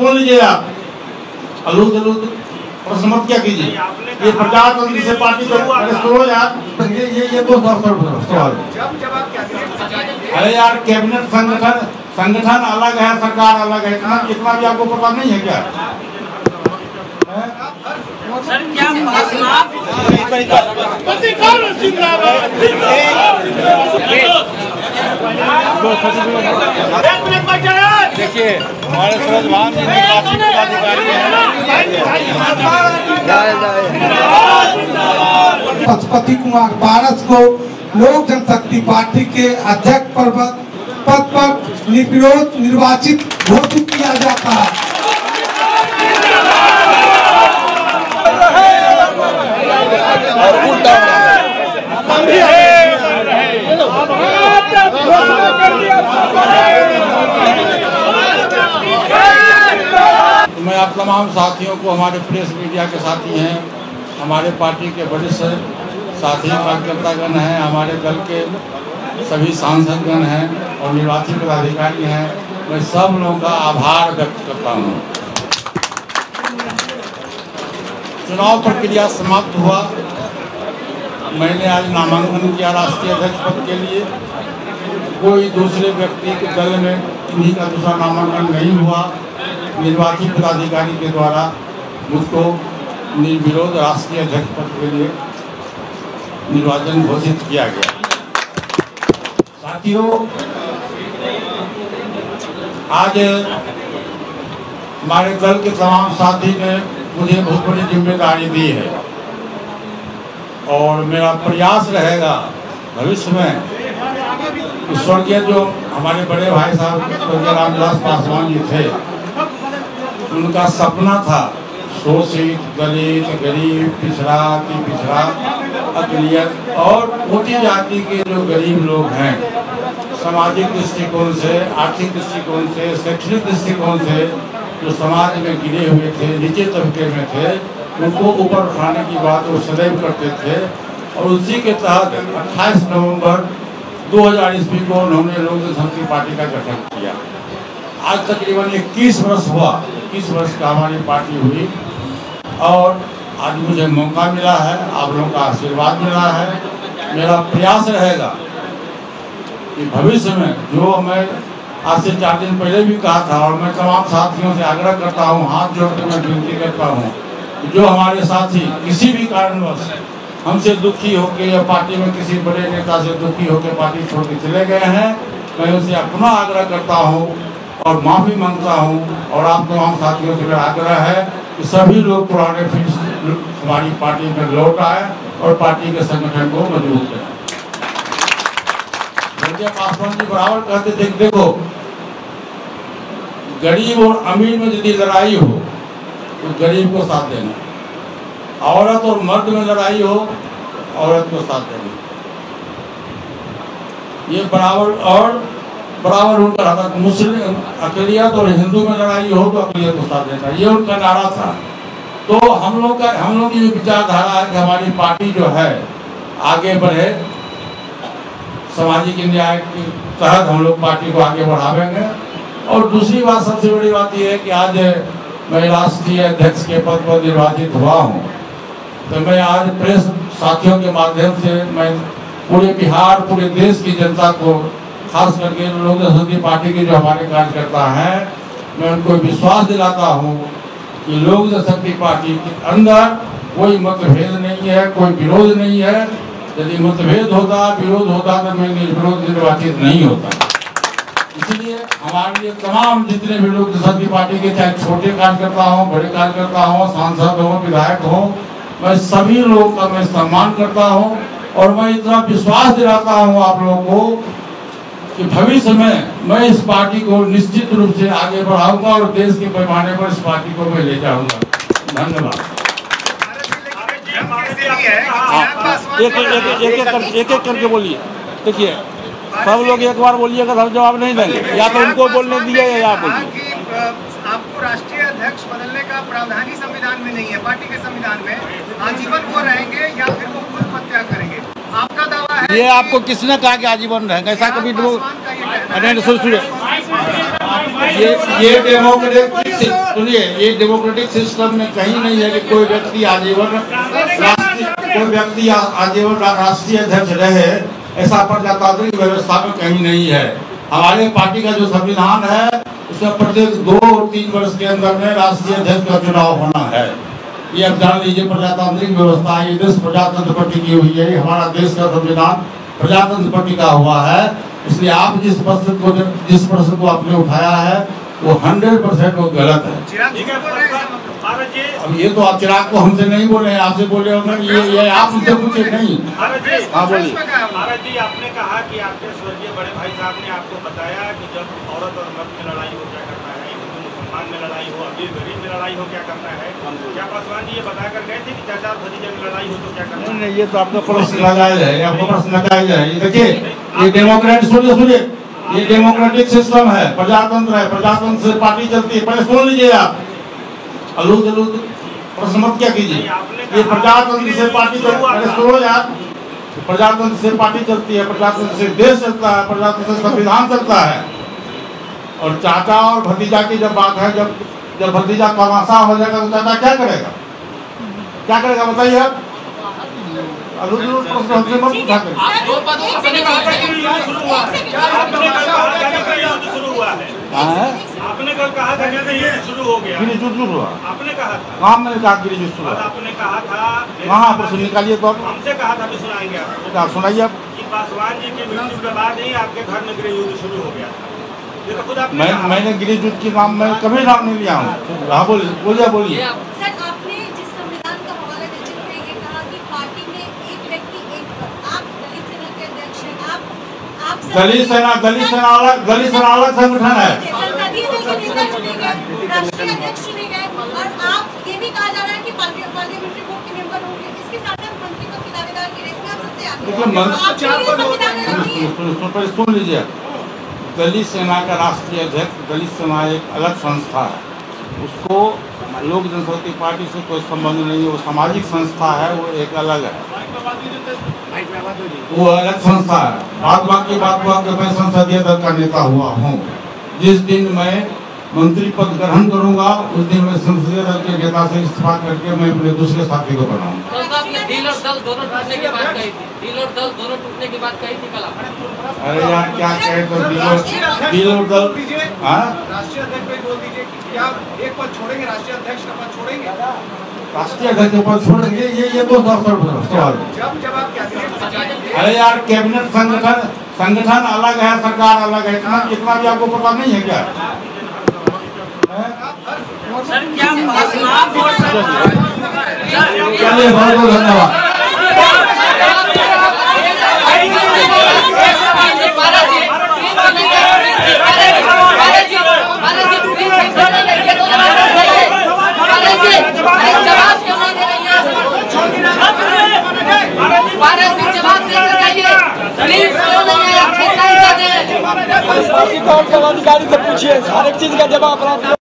सुन लीजिए आप। अलूद अलूद प्रश्न मत क्या कीजिए? ये प्रजातंत्र से पार्टी को अरे सुनो यार ये ये ये दो सवाल सवाल अरे यार कैबिनेट संगठन संगठन अलग है सरकार अलग है इतना इतना भी आपको पता नहीं है क्या? सर क्या आप देखिए हमारे सूरज भान जी पशुपति कुमार पारस को लोक जनशक्ति पार्टी के अध्यक्ष पद पर निर्विरोध निर्वाचित घोषित किया जाता है तो मैं आप तमाम साथियों को हमारे प्रेस मीडिया के साथी हैं, हमारे पार्टी के वरिष्ठ साथी कार्यकर्तागण हैं, हमारे दल के सभी सांसदगण हैं और निर्वाचित पदाधिकारी हैं। मैं सब लोगों का आभार व्यक्त करता हूँ। चुनाव प्रक्रिया समाप्त हुआ। मैंने आज नामांकन किया राष्ट्रीय अध्यक्ष पद के लिए। कोई दूसरे व्यक्ति के दल में किन्हीं का दूसरा नामांकन नहीं हुआ। निर्वाचित पदाधिकारी के द्वारा मुझको निर्विरोध राष्ट्रीय अध्यक्ष पद के लिए निर्वाचन घोषित किया गया। साथियों, आज हमारे दल के तमाम साथी ने मुझे बहुत बड़ी ज़िम्मेदारी दी है और मेरा प्रयास रहेगा भविष्य में स्वर्गीय जो हमारे बड़े भाई साहब, स्वर्गीय रामविलास पासवान जी थे उनका सपना था, शोषित, दलित, गरीब पिछड़ा अति पिछड़ा अकलियत और ऊँची जाति के जो गरीब लोग हैं, सामाजिक दृष्टिकोण से, आर्थिक दृष्टिकोण से, शैक्षणिक दृष्टिकोण से जो समाज में गिरे हुए थे, नीचे तबके में थे, उनको ऊपर उठाने की बात वो सदैव करते थे। और उसी के तहत 28 नवंबर 2000 ईस्वी को उन्होंने लोक जनशक्ति पार्टी का गठन किया। आज तकरीबन 21 वर्ष हुआ 21 वर्ष का हमारी पार्टी हुई और आज मुझे मौका मिला है, आप लोगों का आशीर्वाद मिला है। मेरा प्रयास रहेगा कि भविष्य में जो मैं आज से चार दिन पहले भी कहा था और मैं तमाम साथियों से आग्रह करता हूँ, हाथ जोड़ कर मैं विनती करता हूँ जो हमारे साथी किसी भी कारणवश हमसे दुखी होकर या पार्टी में किसी बड़े नेता से दुखी होकर पार्टी छोड़ के चले गए हैं, मैं उनसे अपना आग्रह करता हूँ और माफ़ी माँगता हूँ और आप तमाम साथियों से मेरा आग्रह है कि सभी लोग पुराने फिर हमारी पार्टी में लौट आए और पार्टी के संगठन को मज़बूत करें। पासवान जी बराबर कहते देखो, गरीब और अमीर में यदि लड़ाई हो तो गरीब को साथ देना औरत और मर्द में लड़ाई हो, औरत को साथ देना ये बराबर और बराबर उनका रहा था मुस्लिम अकलियत और हिंदू में लड़ाई हो तो अकलियत को साथ देना ये उनका नारा था। तो हम लोग का हम लोग की विचारधारा है कि हमारी पार्टी जो है, आगे बढ़े। सामाजिक न्याय के तहत हम लोग पार्टी को आगे बढ़ावेंगे। और दूसरी बात, सबसे बड़ी बात यह है कि आज मैं राष्ट्रीय अध्यक्ष के पद पर निर्वाचित हुआ हूँ। तो मैं आज प्रेस साथियों के माध्यम से मैं पूरे बिहार, पूरे देश की जनता को खास करके लोक जनशक्ति पार्टी के जो हमारे कार्यकर्ता हैं, मैं उनको विश्वास दिलाता हूँ कि लोक जनशक्ति पार्टी के अंदर कोई मतभेद नहीं है, कोई विरोध नहीं है। यदि मतभेद होता, विरोध होता तो मैं निर्विरोध निर्वाचित नहीं होता। इसलिए हमारे लिए तमाम जितने भी लोग जनशक्ति पार्टी के, चाहे छोटे कार्यकर्ता हों, बड़े कार्यकर्ता हों, सांसद हों, विधायक हों, मैं सभी लोगों का मैं सम्मान करता हूँ और मैं इतना विश्वास दिलाता हूँ आप लोगों को कि भविष्य में मैं इस पार्टी को निश्चित रूप से आगे बढ़ाऊँगा और देश के पैमाने पर इस पार्टी को मैं ले जाऊँगा। धन्यवाद। एक एक एक एक कर, एक एक करके बोलिए। देखिए सब लोग एक बार बोलिएगा सब जवाब नहीं देंगे। या तो उनको बोलने दिए या आप बोलिए। आपको राष्ट्रीय अध्यक्ष बदलने का प्रावधान ही संविधान में नहीं है। पार्टी के संविधान में आजीवन वो रहेंगे या फिर वो खुद पत्या करेंगे। ये आपको किसने कहा कि आजीवन रहेगा? ऐसा कभी चिराग वो पासवान का ये कहना अरे है सुन सुनिए। ये ये डेमोक्रेटिक सुनिए ये डेमोक्रेटिक सिस्टम में कहीं नहीं है कि कोई व्यक्ति आजीवन राष्ट्रीय कोई व्यक्ति आजीवन राष्ट्रीय अध्यक्ष रहे ऐसा प्रजातांत्रिक व्यवस्था में कहीं नहीं है। हमारे पार्टी का जो संविधान है उसमें प्रत्येक दो और तीन वर्ष के अंदर में राष्ट्रीय अध्यक्ष का चुनाव होना है। ये अब जान लीजिए प्रजातांत्रिक व्यवस्था है ये देश प्रजातंत्र पर टिकी हुई है हमारा देश का संविधान प्रजातंत्र पर टिका हुआ है। इसलिए आप जिस प्रश्न को जिस प्रश्न को आपने उठाया है वो हंड्रेड परसेंट वो गलत है। अब ये तो आप चिराग को हमसे नहीं बोले आपसे बोले ये ये आप मुझसे पूछे नहीं। हाँ, बोलिए। में कहा भारत जी आपने कहा कि आपके स्वर्गीय बड़े भाई साहब ने आपको बताया कि जब औरत और मर्द में लड़ाई हो हिंदू मुसलमान में लड़ाई हो अमीर गरीब में लड़ाई हो क्या करना है? क्या पासवान जी ये बता कर गए थे कि चाचा भतीजे में लड़ाई हो तो क्या करना नहीं है? ये तो आपका प्रश्न लगाया जाए आपको प्रश्न लगाया जाए। देखिए ये डेमोक्रेट सुनिए सुनिए। ये डेमोक्रेटिक सिस्टम है प्रजातंत्र है प्रजातंत्र से पार्टी चलती है। पहले सुन लीजिए आप। अलूद अलूद प्रश्न मत क्या कीजिए। ये प्रजातंत्र से पार्टी चलती है पहले सुनो यार प्रजातंत्र से पार्टी चलती है प्रजातंत्र से देश चलता है प्रजातंत्र से संविधान चलता है। और चाचा और भतीजा की जब बात है जब जब भतीजा तमाशा हो जाएगा तो चाचा क्या करेगा? क्या करेगा बताइए आप? अलूद अलूद प्रश्न हमसे मत पूछा करिए आप दो पदों अपने आपने कल कहा था शुरू हुआ है। कहाँ है? आपने कल कहा था कि युद्ध शुरू हो गया। गिरी जुट जुट हुआ। आपने कहा था। कहाँ मैंने कहा जुट हुआ। आपने कहा था। कहाँ प्रश्न निकालिए तो आप हमसे कहा था सुनाएँगे क्या सुनाइए आप। पासवान जी की मृत्यु के बाद ही आपके घर में गृह युद्ध शुरू हो गया था। ये मैं मैंने गिरी जुट की नाम मैं कभी नाम नहीं लिया हूँ। हाँ बोलिए बोलिए बोलिए। दलित सेना दलित सेना अलग दलित सेना अलग संगठन है। देखिए। मंत्री- तो सुन लीजिए। दलित सेना का राष्ट्रीय अध्यक्ष दलित सेना एक अलग संस्था है। उसको लोक जनशक्ति पार्टी से कोई संबंध नहीं है, वो सामाजिक संस्था है, वो एक अलग है। वो अलग संस्था है। बात बात की बात हुआ कि मैं संसदीय दल का नेता हुआ हूँ। जिस दिन मैं मंत्री पद ग्रहण करूँगा उस दिन मैं संसदीय दल के नेता से इस्तीफा करके मैं अपने दूसरे साथी को बनाऊँगा तो आपने दिल और दल दोनों टूटने की बात कही थी। दिल और दल दोनों टूटने की बात कही थी कल अरे यार क्या कहे तो दिल और दल हाँ? राष्ट्रीय अध्यक्ष भाई बोल दीजिए क्या एक पद छोड़ेंगे राष्ट्रीय अध्यक्ष का पद छोड़ेंगे? राष्ट्रीय अध्यक्ष के पद छोड़ेंगे ये ये तो सवाल सवाल जब जब आप अरे यार कैबिनेट संगठन संगठन अलग है सरकार अलग है इतना इतना भी आपको पता नहीं है क्या हैं? सर क्या आप बोल सकते हैं चलिए बहुत बहुत धन्यवाद। जवाब अधिकारी से पूछिए? हर एक चीज़ का जवाब